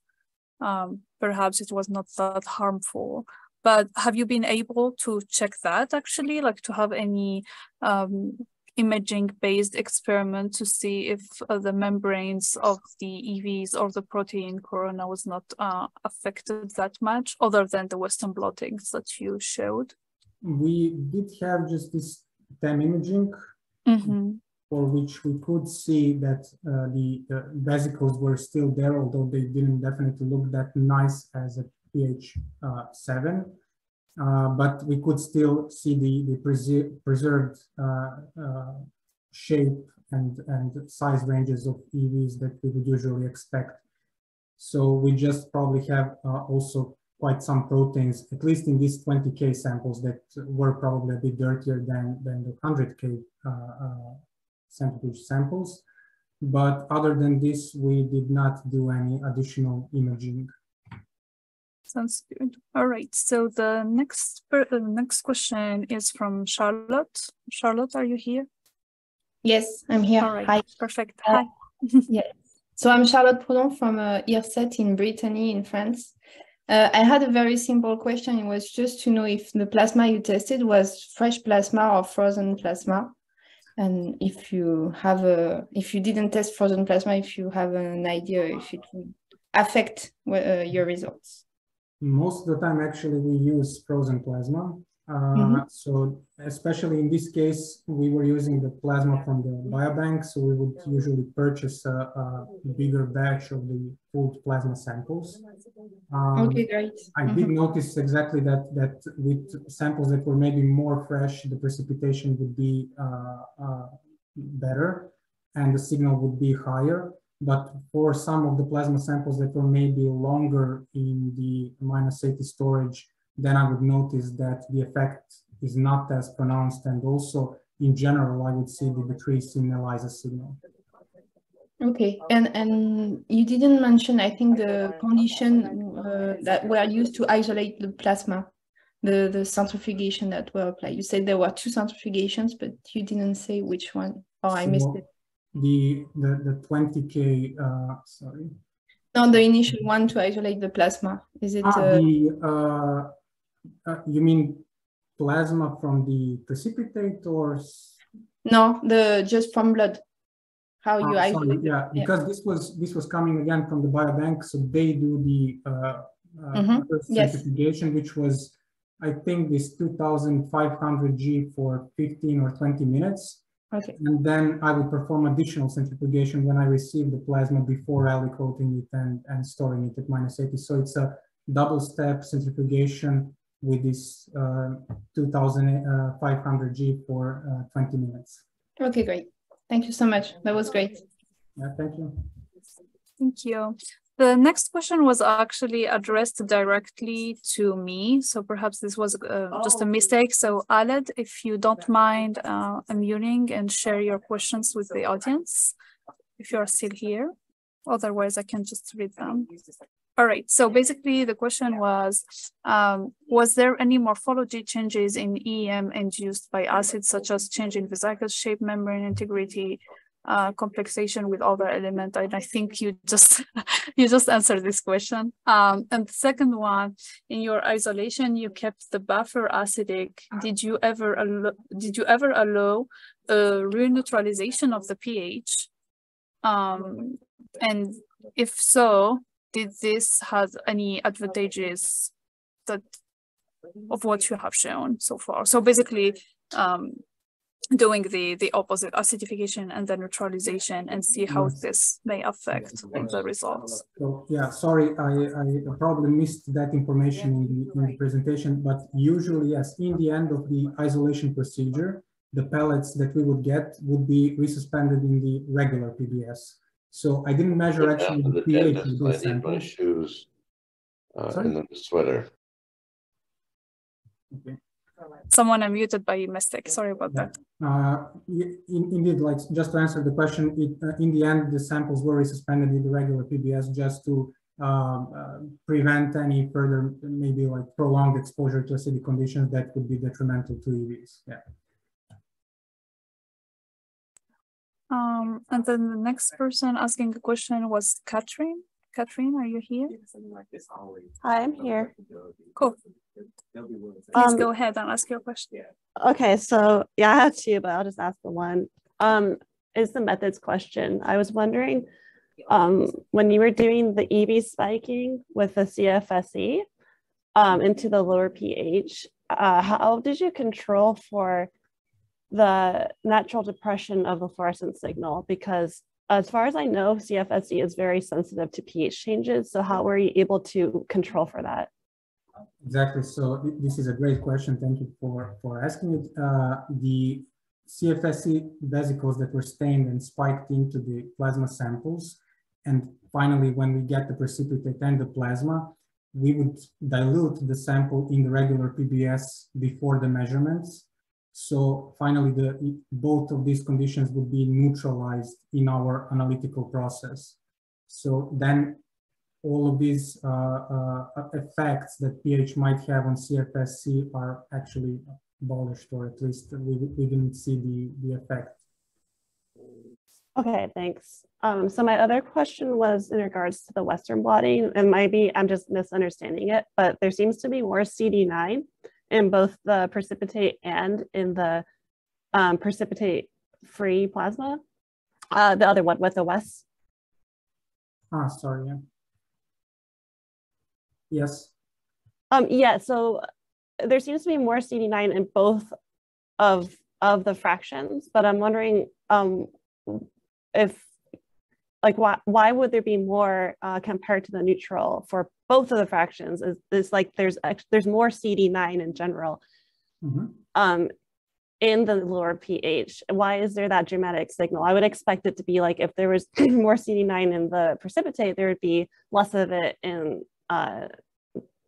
um, perhaps it was not that harmful. But have you been able to check that actually, like to have any um, imaging based experiment to see if uh, the membranes of the EVs or the protein corona was not uh, affected that much other than the Western blottings that you showed? We did have just this TEM imaging mm-hmm. For which we could see that uh, the vesicles were still there, although they didn't definitely look that nice as a pH uh, 7. Uh, but we could still see the, the preser preserved uh, uh, shape and, and size ranges of EVs that we would usually expect. So we just probably have uh, also quite some proteins, at least in these 20K samples that were probably a bit dirtier than, than the 100K centrifuge samples. But other than this, we did not do any additional imaging Sounds good. All right. So the next uh, next question is from Charlotte. Charlotte, are you here? Yes, I'm here. All right. Hi. Perfect. Uh, Hi. yes. So I'm Charlotte Proudhon from uh, IRSET in Brittany, in France. Uh, I had a very simple question. It was just to know if the plasma you tested was fresh plasma or frozen plasma. And if you have a, if you didn't test frozen plasma, if you have an idea if it would affect uh, your results most of the time actually we use frozen plasma. Uh, mm-hmm. So especially in this case, we were using the plasma from the biobank. So we would usually purchase a, a bigger batch of the pooled plasma samples. Um, okay, great. I mm-hmm. did notice exactly that that with samples that were maybe more fresh, the precipitation would be uh, uh, better and the signal would be higher. But for some of the plasma samples that were maybe longer in the minus 80 storage, then I would notice that the effect is not as pronounced. And also in general, I would say the decrease in ELISA signal. Okay, and and you didn't mention, I think, the condition uh, that were used to isolate the plasma, the the centrifugation that were applied. You said there were two centrifugations, but you didn't say which one. Oh, I missed it the the, the 20k uh, sorry no the initial one to isolate the plasma is it ah, uh... the uh, uh, you mean plasma from the precipitate or no the just from blood how you ah, isolate yeah because yeah. this was this was coming again from the biobank so they do the uh, uh mm -hmm. centrifugation yes. which was i think this 2500 g for 15 or 20 minutes Okay. And then I would perform additional centrifugation when I receive the plasma before aliquoting it and, and storing it at minus 80. So it's a double step centrifugation with this uh, 2500 G for uh, 20 minutes. Okay, great. Thank you so much. That was great. Yeah, thank you. Thank you. The next question was actually addressed directly to me, so perhaps this was uh, just a mistake. So Aled, if you don't mind uh, unmuting and share your questions with the audience, if you are still here. Otherwise, I can just read them. All right, so basically the question was, um, was there any morphology changes in EM induced by acids such as change in vesicle shape, membrane integrity, uh, complexation with other element? And I think you just you just answered this question. Um, and the second one, in your isolation, you kept the buffer acidic. Did you ever allow, did you ever allow a reneutralization of the pH? Um, and if so, did this have any advantages that of what you have shown so far? So basically, um, doing the the opposite acidification and then neutralization and see how yes. this may affect the results. So yeah, sorry, I, I probably missed that information in the, in the presentation, but usually yes, in the end of the isolation procedure, the pellets that we would get would be resuspended in the regular PBS. So I didn't measure actually the, the pH of those I need my shoes uh, and then the sweater. Okay. Someone unmuted by mistake. Sorry about yeah. that. Uh, in, indeed, like just to answer the question, it, uh, in the end, the samples were suspended in the regular PBS just to um, uh, prevent any further, maybe like prolonged exposure to acidic conditions that could be detrimental to EVs. Yeah. Um, and then the next person asking a question was Catherine. Catherine, are you here? Hi, I'm here. Cool. Please um, go ahead and ask your question. Okay, so yeah, I have two, but I'll just ask the one. Um, is the methods question. I was wondering um, when you were doing the EV spiking with the CFSE um, into the lower pH, uh, how did you control for the natural depression of the fluorescent signal because as far as I know, CFSE is very sensitive to pH changes. So how were you able to control for that? Exactly. So this is a great question. Thank you for, for asking it. Uh, the CFSE vesicles that were stained and spiked into the plasma samples. And finally, when we get the precipitate and the plasma, we would dilute the sample in the regular PBS before the measurements so finally, the, both of these conditions would be neutralized in our analytical process. So then all of these uh, uh, effects that pH might have on CFSE are actually abolished, or at least we, we didn't see the, the effect. Okay, thanks. Um, so my other question was in regards to the Western blotting, and maybe I'm just misunderstanding it, but there seems to be more CD9 in both the precipitate and in the um, precipitate free plasma. Uh, the other one with the West. Ah, sorry. Yeah. Yes. Um, yeah, so there seems to be more CD9 in both of of the fractions, but I'm wondering um, if like why why would there be more uh, compared to the neutral for both of the fractions is, is like there's there's more CD9 in general mm-hmm. um, in the lower pH. Why is there that dramatic signal? I would expect it to be like if there was more CD9 in the precipitate, there would be less of it in uh,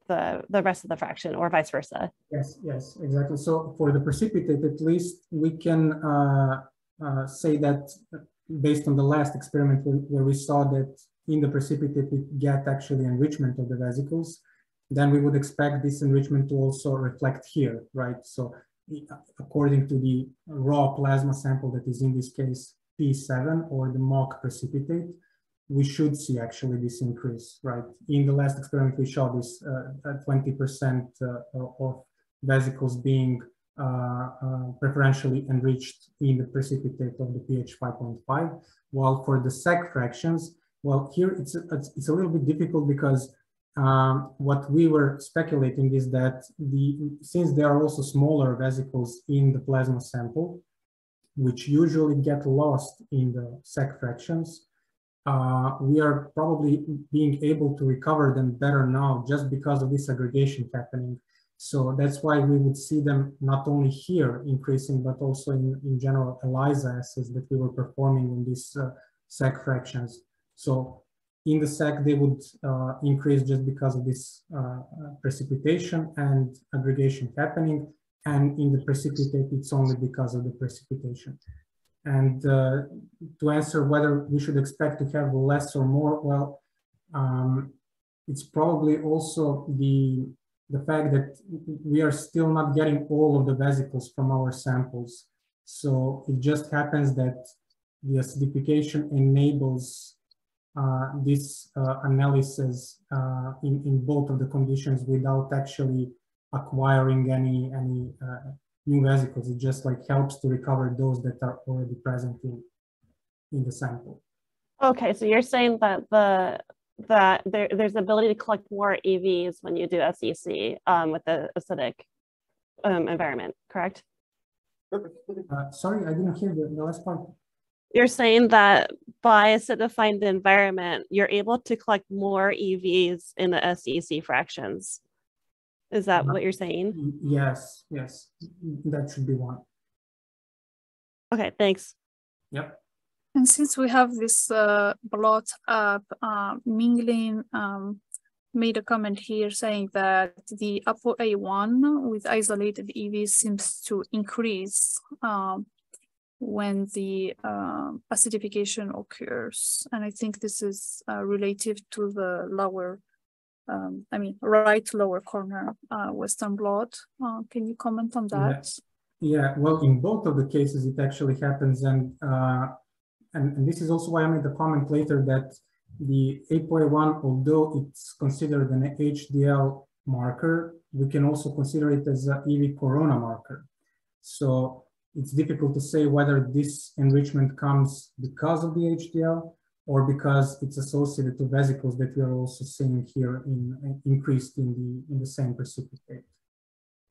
the the rest of the fraction, or vice versa. Yes, yes, exactly. So for the precipitate, at least we can uh, uh, say that based on the last experiment where we saw that in the precipitate we get actually enrichment of the vesicles, then we would expect this enrichment to also reflect here, right? So according to the raw plasma sample that is in this case P7 or the mock precipitate, we should see actually this increase, right? In the last experiment, we showed this 20% uh, uh, of vesicles being preferentially enriched in the precipitate of the pH 5.5, while for the sec fractions, well, here it's, it's, it's a little bit difficult because um, what we were speculating is that the since there are also smaller vesicles in the plasma sample, which usually get lost in the sec fractions, uh, we are probably being able to recover them better now just because of this aggregation happening So that's why we would see them not only here increasing, but also in, in general ELISA assays that we were performing in these uh, SEC fractions. So in the SEC, they would uh, increase just because of this uh, precipitation and aggregation happening. And in the precipitate, it's only because of the precipitation. And uh, to answer whether we should expect to have less or more, well, um, it's probably also the the fact that we are still not getting all of the vesicles from our samples. So it just happens that the acidification enables uh, this uh, analysis uh, in, in both of the conditions without actually acquiring any, any uh, new vesicles. It just like helps to recover those that are already present in, in the sample. Okay, so you're saying that the that there, there's ability to collect more EVs when you do SEC um, with the acidic um, environment, correct? Uh, sorry, I didn't hear the, the last part. You're saying that by acidified environment, you're able to collect more EVs in the SEC fractions. Is that what you're saying? Yes, yes, that should be one. Okay, thanks. Yep. And since we have this uh, blot up, uh, Minglin um, made a comment here saying that the ApoA1 with isolated EV seems to increase um, when the uh, acidification occurs. And I think this is uh, relative to the lower, um, I mean, right lower corner uh, Western blot. Uh, can you comment on that? Yeah. yeah. well, in both of the cases, it actually happens. And and, and this is also why I made the comment later that the ApoA1, although it's considered an HDL marker, we can also consider it as an EV corona marker. So it's difficult to say whether this enrichment comes because of the HDL or because it's associated to vesicles that we are also seeing here in increased in the in the same precipitate.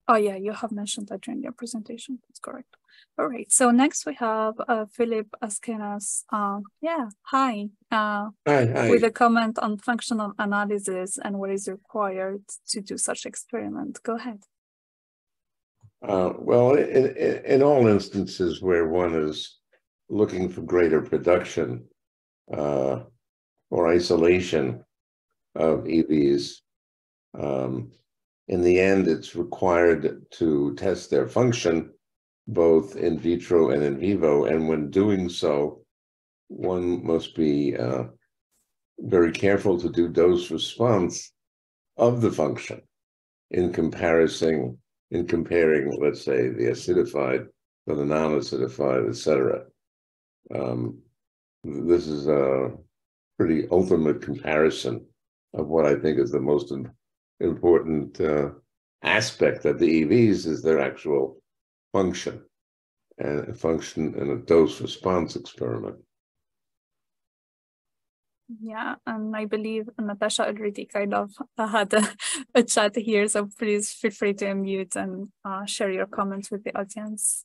Oh yeah, you have mentioned that during your presentation. That's correct. All right. So next we have uh, Philip asking us, uh, yeah, hi. Uh, hi, hi. With a comment on functional analysis and what is required to do such experiment. Go ahead. Uh, well, in, in, in, all instances where one is looking for greater production uh, or isolation of EVs, um, in the end, it's required to test their function both in vitro and in vivo. And when doing so, one must be uh, very careful to do dose response of the function in comparison, in comparing, let's say, the acidified with the non-acidified, etc. Um, this is a pretty ultimate comparison of what I think is the most important uh, aspect of the EVs is their actual function and function in a dose response experiment. Yeah, and I believe Natasha already kind of had a, a chat here, so please feel free to unmute and uh, share your comments with the audience.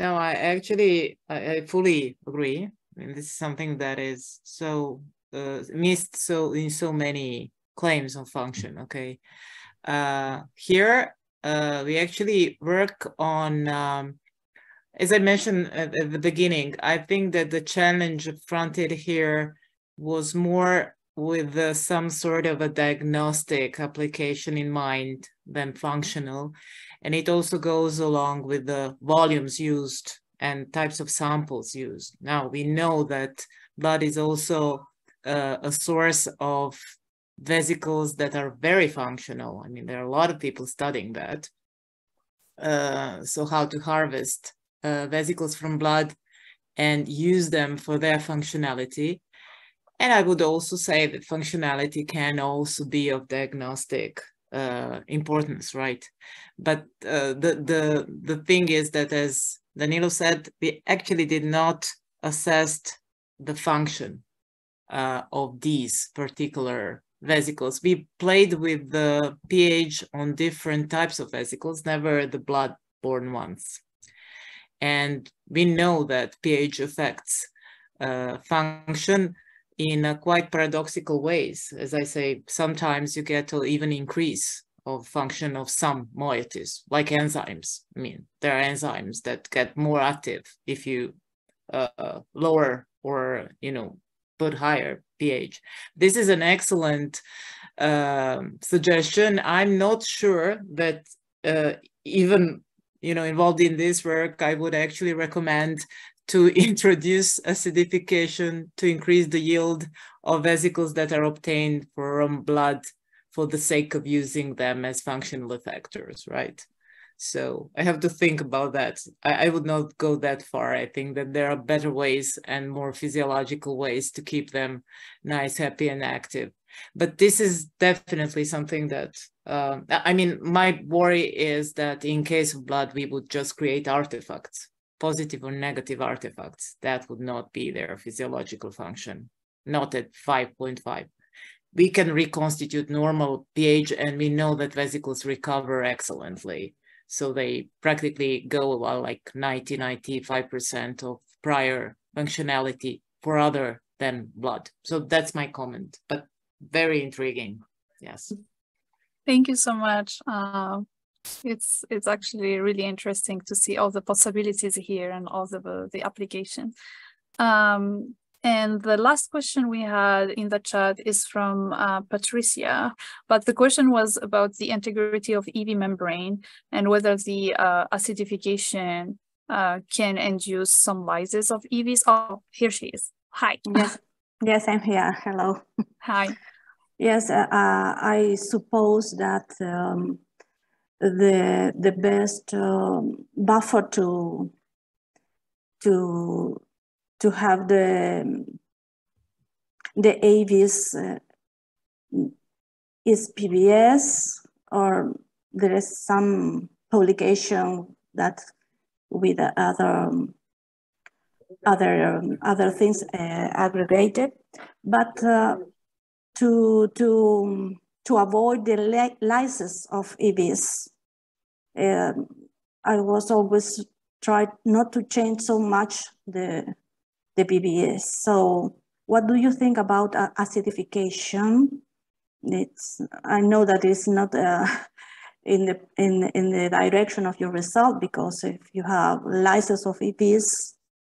No, I actually, I, I fully agree. I mean, this is something that is so uh, missed so in so many claims on function, okay? Uh, here, uh, we actually work on, um, as I mentioned at, at, the beginning, I think that the challenge fronted here was more with uh, some sort of a diagnostic application in mind than functional. And it also goes along with the volumes used and types of samples used. Now we know that blood is also uh, a source of vesicles that are very functional. I mean, there are a lot of people studying that. Uh, so how to harvest uh, vesicles from blood and use them for their functionality. And I would also say that functionality can also be of diagnostic uh, importance, right? But uh, the, the, the thing is that as Danilo said, we actually did not assess the function uh, of these particular vesicles. We played with the pH on different types of vesicles, never the blood-borne ones. And we know that pH affects uh, function in quite paradoxical ways. As I say, sometimes you get to even increase of function of some moieties, like enzymes. I mean, there are enzymes that get more active if you uh, lower or, you know, put higher pH. This is an excellent uh, suggestion. I'm not sure that uh, even, you know, involved in this work, I would actually recommend to introduce acidification to increase the yield of vesicles that are obtained from blood for the sake of using them as functional effectors, right? So I have to think about that. I, I, would not go that far. I think that there are better ways and more physiological ways to keep them nice, happy, and active. But this is definitely something that, uh, I mean, my worry is that in case of blood, we would just create artifacts, positive or negative artifacts. That would not be their physiological function, not at 5.5 we can reconstitute normal pH and we know that vesicles recover excellently. So they practically go about like 90, 95% of prior functionality for other than blood. So that's my comment, but very intriguing. Yes. Thank you so much. Uh, it's it's actually really interesting to see all the possibilities here and all the the application. Um, and the last question we had in the chat is from uh, Patricia, but the question was about the integrity of EV membrane and whether the uh, acidification uh, can induce some lysis of EVs. Oh, here she is. Hi. Yes, yes, I'm here. Hello. Hi. Yes, uh, uh, I suppose that um, the the best um, buffer to to to have the the AVs uh, is PBS or there is some publication that with other other um, other things uh, aggregated, but uh, to to to avoid the lysis of EVs, um, I was always tried not to change so much the the PBS. So what do you think about uh, acidification? It's, I know that it's not uh, in, the, in, in the direction of your result because if you have lysis of EVs,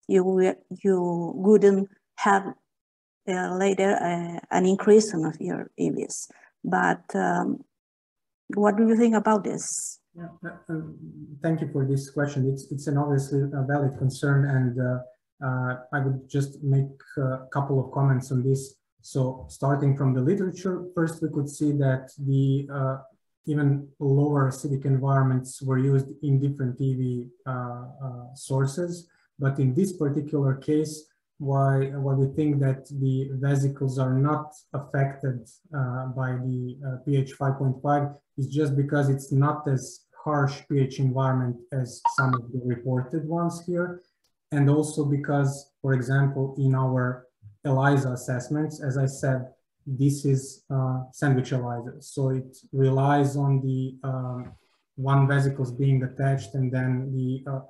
you, you wouldn't have uh, later uh, an increase of your EVs. But um, what do you think about this? Yeah, uh, thank you for this question. It's, it's an obviously a valid concern and uh, I would just make a couple of comments on this. So starting from the literature, first we could see that the uh, even lower acidic environments were used in different uh, uh, sources. But in this particular case, why, why we think that the vesicles are not affected uh, by the uh, pH 5.5 is just because it's not as harsh pH environment as some of the reported ones here and also because, for example, in our ELISA assessments, as I said, this is uh, sandwich ELISA. So it relies on the um, one vesicles being attached and then the uh,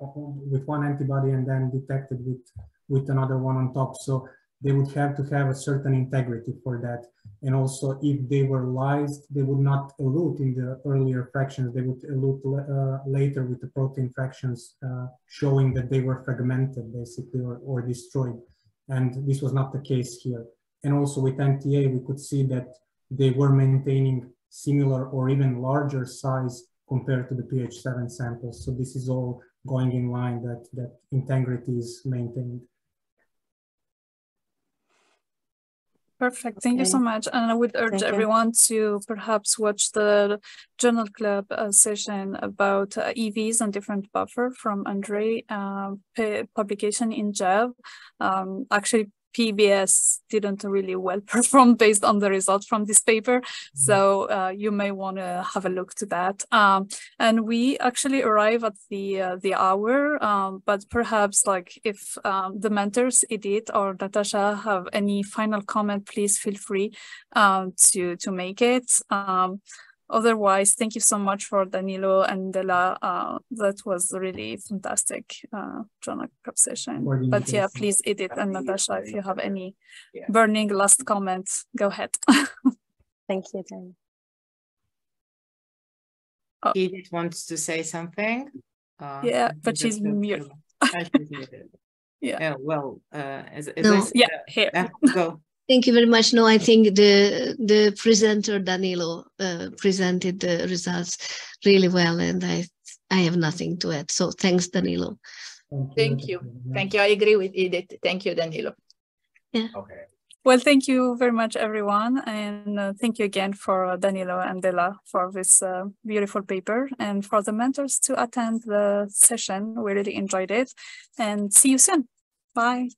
with one antibody and then detected with with another one on top. So they would have to have a certain integrity for that. And also if they were lysed, they would not elute in the earlier fractions, they would elute uh, later with the protein fractions uh, showing that they were fragmented basically or, or destroyed. And this was not the case here. And also with NTA, we could see that they were maintaining similar or even larger size compared to the pH 7 samples. So this is all going in line that, that integrity is maintained. Perfect. Thank okay. you so much. And I would urge Thank everyone you. to perhaps watch the Journal Club uh, session about uh, EVs and different buffer from Andre uh, publication in JEV. Um, actually, PBS didn't really well perform based on the results from this paper. Mm-hmm. So uh, you may want to have a look to that. Um, and we actually arrive at the uh, the hour, um, but perhaps like if um, the mentors, Edith or Natasha, have any final comment, please feel free um, to to make it. Otherwise, thank you so much for Danilo and Della. Uh, that was really fantastic uh, journal club session. But yeah, please, Edith and Natasha, if you have any burning last comments, go ahead. thank you, Jen. Oh. Edith wants to say something. Uh, yeah, but she's muted. yeah. yeah. Well, uh, as, as no. yeah, here. go. Thank you very much. No, I think the the presenter Danilo uh, presented the results really well, and I I have nothing to add. So thanks, Danilo. Thank you. Thank you. I agree with Edith. Thank you, Danilo. Yeah. Okay. Well, thank you very much, everyone. And uh, thank you again for uh, Danilo and Della for this uh, beautiful paper and for the mentors to attend the session. We really enjoyed it and see you soon. Bye.